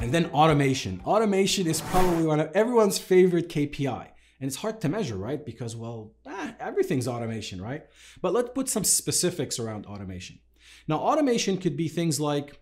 And then automation. Automation is probably one of everyone's favorite KPI. And it's hard to measure, right? Because, well, ah, everything's automation, right? But let's put some specifics around automation. Now, automation could be things like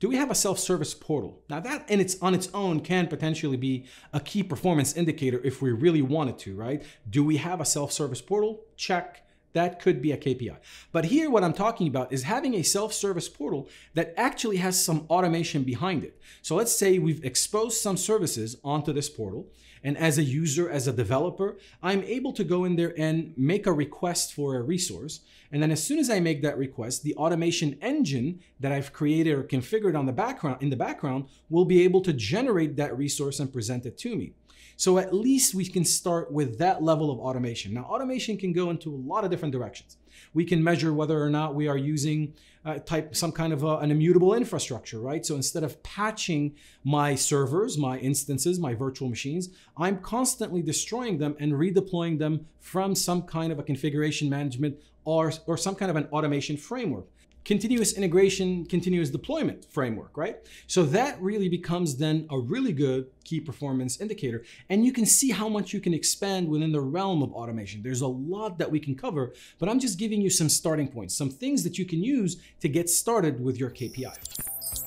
do we have a self-service portal? Now that in its on its own can potentially be a key performance indicator if we really wanted to, right? Do we have a self-service portal? Check. That could be a KPI. But here, what I'm talking about is having a self service portal that actually has some automation behind it. So let's say we've exposed some services onto this portal. And as a user, as a developer, I'm able to go in there and make a request for a resource. And then as soon as I make that request, the automation engine that I've created or configured on the background in the background will be able to generate that resource and present it to me. So at least we can start with that level of automation. Now, automation can go into a lot of different directions. We can measure whether or not we are using uh, type some kind of a, an immutable infrastructure, right? So instead of patching my servers, my instances, my virtual machines, I'm constantly destroying them and redeploying them from some kind of a configuration management or, or some kind of an automation framework continuous integration, continuous deployment framework, right? So that really becomes then a really good key performance indicator. And you can see how much you can expand within the realm of automation. There's a lot that we can cover, but I'm just giving you some starting points, some things that you can use to get started with your KPI.